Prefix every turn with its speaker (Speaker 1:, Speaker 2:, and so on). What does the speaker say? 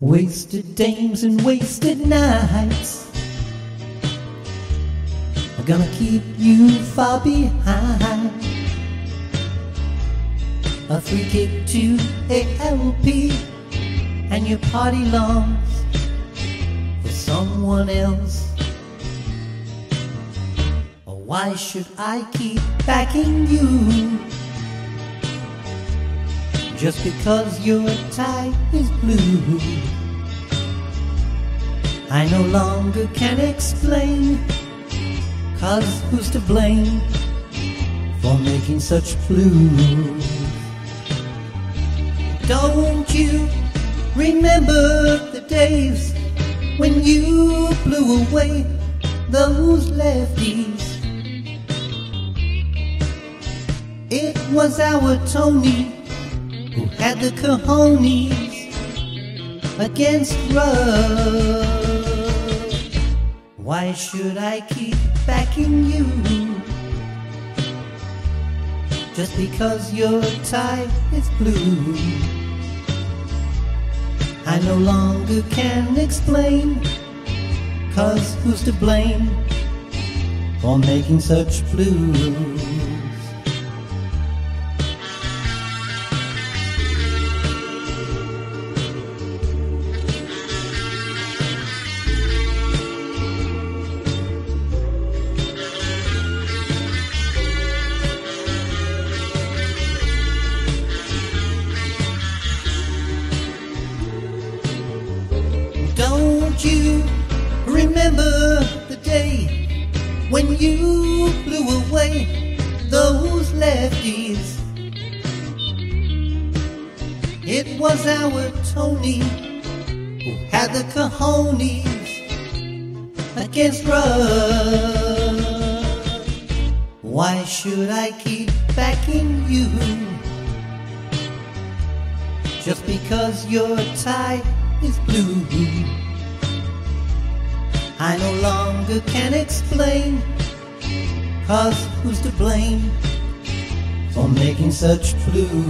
Speaker 1: Wasted dames and wasted knights are gonna keep you far behind. A free kick to ALP and your party longs for someone else. Why should I keep backing you? Just because your tie is blue. I no longer can explain, cause who's to blame for making such blues? Don't you remember the days when you blew away those lefties? It was our Tony who had the cojones against Rudd. Why should I keep backing you? Just because your tie is blue. I no longer can explain, cause who's to blame for making such blues? Don't you remember the day when you blew away those lefties? It was our Tony who had the cojones against Rudd. Why should I keep backing you? Just because your tie is blue. I no longer can explain, cause who's to blame for making such blues?